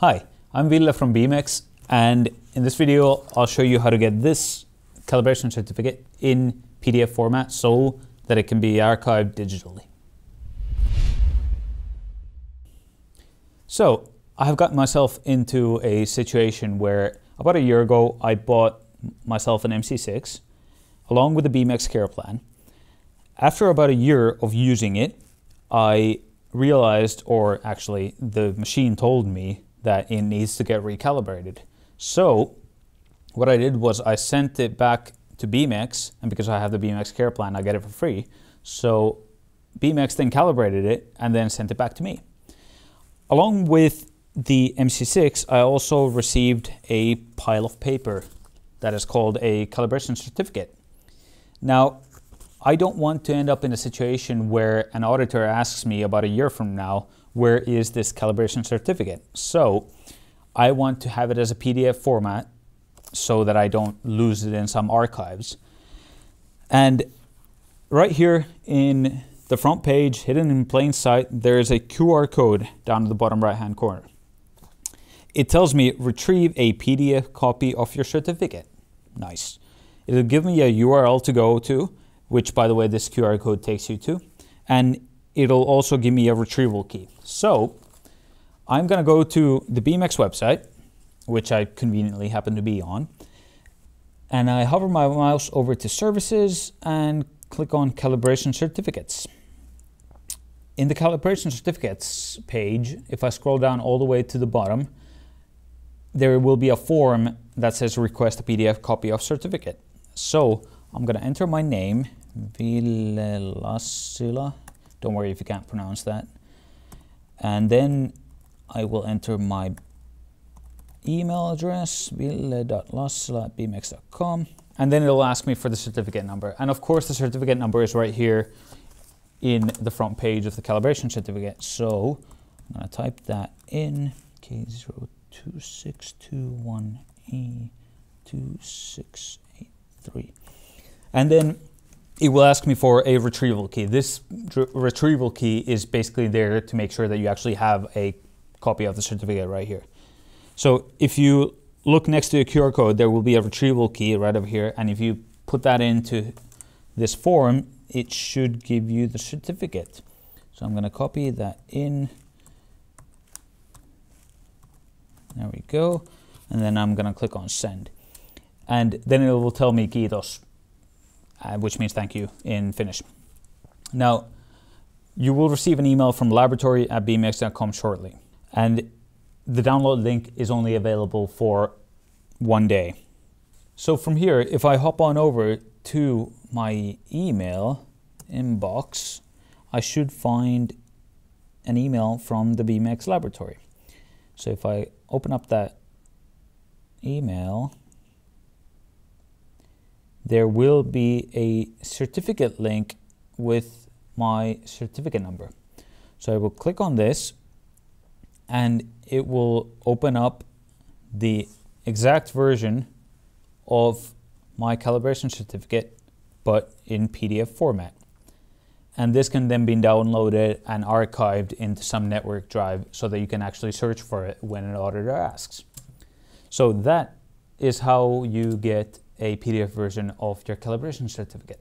Hi, I'm Ville from Beamex and in this video I'll show you how to get this calibration certificate in PDF format so that it can be archived digitally. So I have gotten myself into a situation where about a year ago I bought myself an MC6 along with the Beamex care plan. After about a year of using it, I realized, or actually the machine told me that it needs to get recalibrated. So what I did was I sent it back to Beamex, and because I have the Beamex care plan, I get it for free. So Beamex then calibrated it and then sent it back to me. Along with the MC6, I also received a pile of paper that is called a calibration certificate. Now, I don't want to end up in a situation where an auditor asks me about a year from now, where is this calibration certificate? So I want to have it as a PDF format so that I don't lose it in some archives. And right here in the front page, hidden in plain sight, there is a QR code down in the bottom right hand corner. It tells me retrieve a PDF copy of your certificate. Nice. It'll give me a URL to go to which by the way this QR code takes you to. And it'll also give me a retrieval key. So I'm going to go to the Beamex website, which I conveniently happen to be on. And I hover my mouse over to services and click on calibration certificates. In the calibration certificates page, if I scroll down all the way to the bottom, there will be a form that says request a PDF copy of certificate. So I'm going to enter my name Ville Lassila. Don't worry if you can't pronounce that. And then I will enter my email address, ville.lassila at beamex.com. And then it'll ask me for the certificate number. And of course, the certificate number is right here in the front page of the calibration certificate. So I'm going to type that in K02621E2683. And then it will ask me for a retrieval key. This retrieval key is basically there to make sure that you actually have a copy of the certificate right here. So if you look next to the QR code, there will be a retrieval key right over here. And if you put that into this form, it should give you the certificate. So I'm going to copy that in. There we go. And then I'm going to click on send. And then it will tell me kiitos uh, which means thank you in Finnish. Now, you will receive an email from laboratory at beamex.com shortly. And the download link is only available for one day. So from here, if I hop on over to my email inbox, I should find an email from the Beamex laboratory. So if I open up that email, there will be a certificate link with my certificate number. So I will click on this and it will open up the exact version of my calibration certificate but in PDF format. And this can then be downloaded and archived into some network drive so that you can actually search for it when an auditor asks. So that is how you get a PDF version of your calibration certificate.